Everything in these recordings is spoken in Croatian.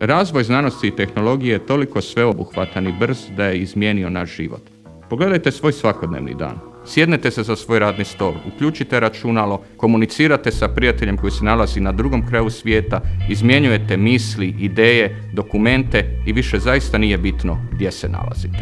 Razvoj znanosti i tehnologije je toliko sveobuhvatan i brz da je izmijenio naš život. Pogledajte svoj svakodnevni dan. Sjednete se za svoj radni stol, uključite računalo, komunicirate sa prijateljem koji se nalazi na drugom kraju svijeta, izmjenjujete misli, ideje, dokumente i više zaista nije bitno gdje se nalazite.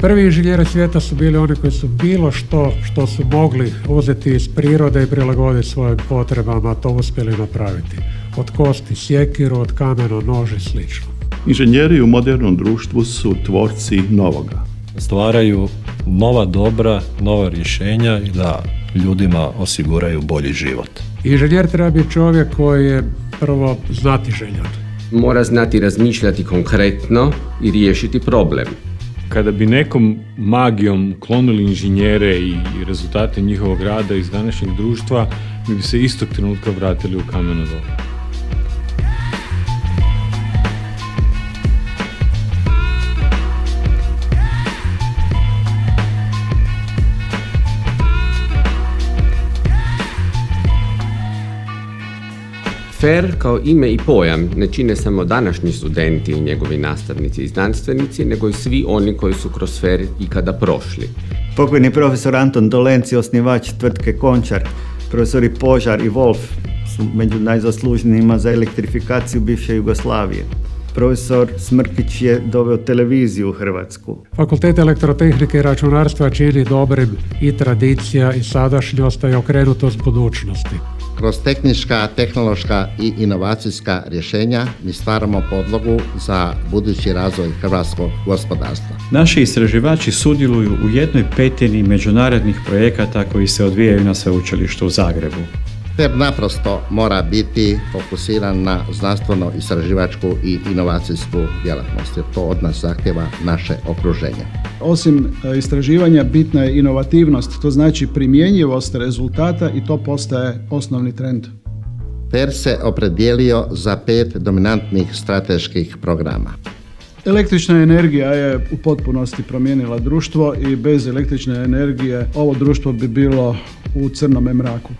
Prvi inženjeri svijeta su bili oni koji su bilo što što su mogli uzeti iz prirode i prilagoditi svojim potrebama, to uspjeli napraviti. Od kosti sjekiru, od kamena nož i slično. Inženjeri u modernom društvu su tvorci novoga. Stvaraju nova dobra, nova rješenja i da ljudima osiguraju bolji život. Inženjer treba biti čovjek koji je prvo znati željan. Mora znati razmišljati konkretno i riješiti problem. Kada bi nekom magijom klonili inženjere i rezultate njihovog rada iz današnjeg društva, mi bi se istog trenutka vratili u kameno dobu. FER kao ime i pojam ne čine samo današnji studenti i njegovi nastavnici i znanstvenici, nego i svi oni koji su kroz FER ikada prošli. Pokojni profesor Anton Dolenci, osnivač tvrtke Končar, profesori Požar i Wolf su među najzaslužnijima za elektrifikaciju bivše Jugoslavije. Profesor Smrkić je doveo televiziju u Hrvatsku. Fakultet elektrotehnike i računarstva čini dobrim i tradicija i sadašnjost i okrenutost budućnosti. Kroz tehnička, tehnološka i inovacijska rješenja mi stvaramo podlogu za budući razvoj hrvatskog gospodarstva. Naši istraživači sudjeluju u jednoj petini međunarodnih projekata koji se odvijaju na sveučilištu u Zagrebu. FER naprosto mora biti fokusiran na znanstveno istraživačku i inovacijsku djelatnost jer to od nas zahtjeva naše okruženje. Osim e, istraživanja bitna je inovativnost, to znači primjenjivost rezultata i to postaje osnovni trend. FER se opredijelio za pet dominantnih strateških programa. Električna energija je u potpunosti promijenila društvo i bez električne energije ovo društvo bi bilo u crnome mraku.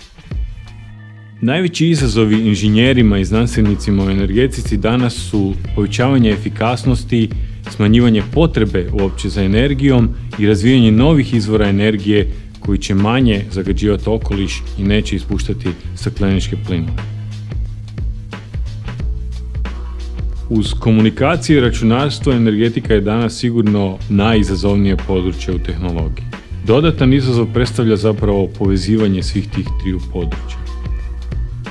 Najveći izazovi inženjerima i znanstvenicima u energetici danas su povećavanje efikasnosti, smanjivanje potrebe uopće za energijom i razvijanje novih izvora energije koji će manje zagađivati okoliš i neće ispuštati stakleničke plinove. Uz komunikacije i računarstvo energetika je danas sigurno najizazovnije područje u tehnologiji. Dodatan izazov predstavlja zapravo povezivanje svih tih triju područja.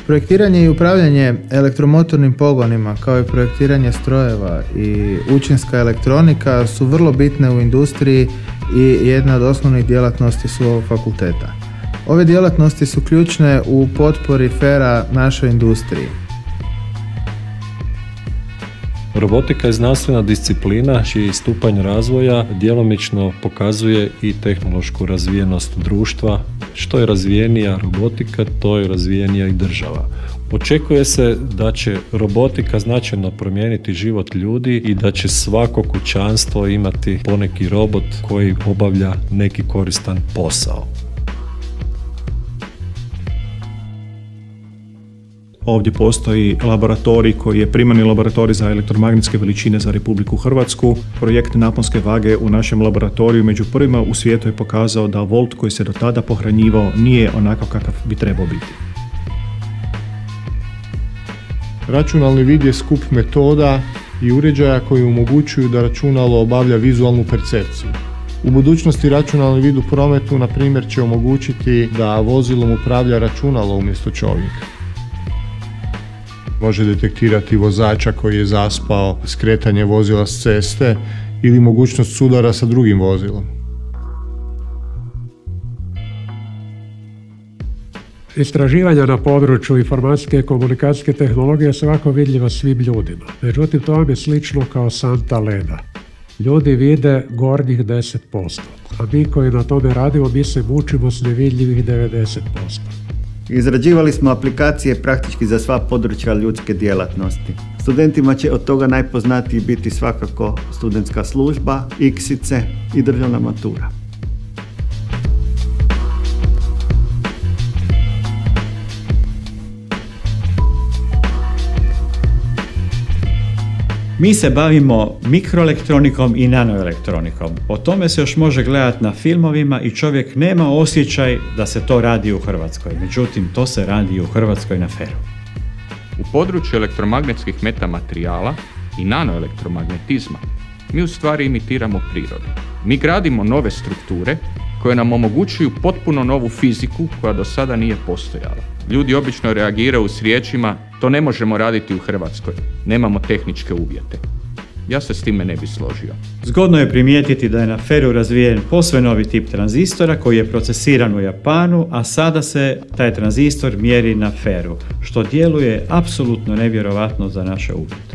Projektiranje i upravljanje elektromotornim pogonima kao i projektiranje strojeva i učinska elektronika su vrlo bitne u industriji i jedna od osnovnih djelatnosti su ovog fakulteta. Ove djelatnosti su ključne u potpori fera našoj industriji. Robotika je znanstvena disciplina čiji stupanj razvoja djelomično pokazuje i tehnološku razvijenost društva. Što je razvijenija robotika, to je razvijenija i država. Očekuje se da će robotika značajno promijeniti život ljudi i da će svako kućanstvo imati poneki robot koji obavlja neki koristan posao. Ovdje postoji laboratorij koji je primarni laboratorij za elektromagnetske veličine za Republiku Hrvatsku. Projekt naponske vage u našem laboratoriju među prvima u svijetu je pokazao da volt koji se do tada pohranjivao nije onako kakav bi trebao biti. Računalni vid je skup metoda i uređaja koji omogućuju da računalo obavlja vizualnu percepciju. U budućnosti računalni vid u prometu, na primjer, će omogućiti da vozilom upravlja računalo umjesto čovjeka može detektirati vozača koji je zaspao, skretanje vozila s ceste ili mogućnost sudara sa drugim vozilom. Istraživanja na području informacijske i komunikacijske tehnologije su ovako vidljiva svim ljudima. Međutim, to vam je slično kao santa leda. Ljudi vide gornjih 10%, a mi koji na tome radimo, mi se mučimo s nevidljivih 90%. Izrađivali smo aplikacije praktički za sva područja ljudske djelatnosti. Studentima će od toga najpoznatiji biti svakako studentska služba, iksice i državna matura. Mi se bavimo mikroelektronikom i nanoelektronikom. O tome se još može gledati na filmovima i čovjek nema osjećaj da se to radi u Hrvatskoj. Međutim, to se radi u Hrvatskoj na feru. U području elektromagnetskih metamaterijala i nanoelektromagnetizma mi u stvari imitiramo prirodu. Mi gradimo nove strukture koje nam omogućuju potpuno novu fiziku koja do sada nije postojala. Ljudi obično reagiraju s riječima to ne možemo raditi u Hrvatskoj, nemamo tehničke uvjete. Ja se s time ne bi složio. Zgodno je primijetiti da je na feru razvijen posve novi tip tranzistora koji je procesiran u Japanu, a sada se taj tranzistor mjeri na feru, što djeluje apsolutno nevjerovatno za naše uvjete.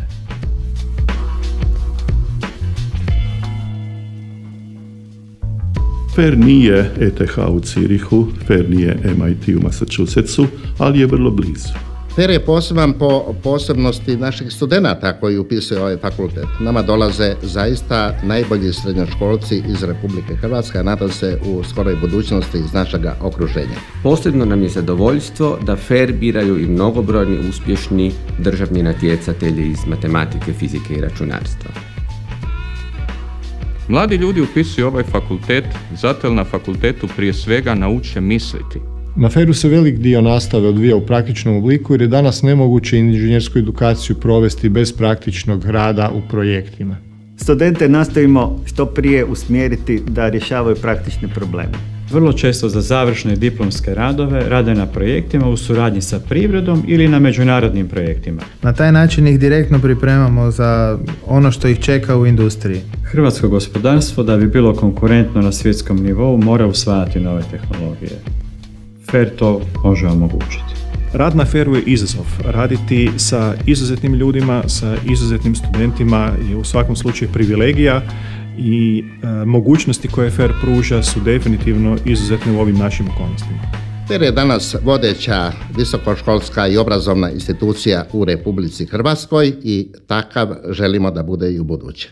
FER nije ETH u Cirihu, FER nije MIT u Massachusettsu, ali je vrlo blizu. FER je poseban po posebnosti naših studenata koji upisuju ovaj fakultet. Nama dolaze zaista najbolji srednjoškolci iz Republike Hrvatske, a nadam se u skoroj budućnosti iz našega okruženja. Posebno nam je zadovoljstvo da FER biraju i mnogobrojni uspješni državni natjecatelji iz matematike, fizike i računarstva. Mladi ljudi upisuju ovaj fakultet zato jer na fakultetu prije svega nauče misliti. Na feru se velik dio nastave odvija u praktičnom obliku jer je danas nemoguće inženjersku edukaciju provesti bez praktičnog rada u projektima. Studente nastojimo što prije usmjeriti da rješavaju praktične probleme. Vrlo često za završne diplomske radove rade na projektima u suradnji sa privredom ili na međunarodnim projektima. Na taj način ih direktno pripremamo za ono što ih čeka u industriji. Hrvatsko gospodarstvo da bi bilo konkurentno na svjetskom nivou mora usvajati nove tehnologije. FER to može omogućiti. Rad na feru je izazov. Raditi sa izuzetnim ljudima, sa izuzetnim studentima je u svakom slučaju privilegija i e, mogućnosti koje FER pruža su definitivno izuzetne u ovim našim okolnostima. FER je danas vodeća visokoškolska i obrazovna institucija u Republici Hrvatskoj i takav želimo da bude i u buduće.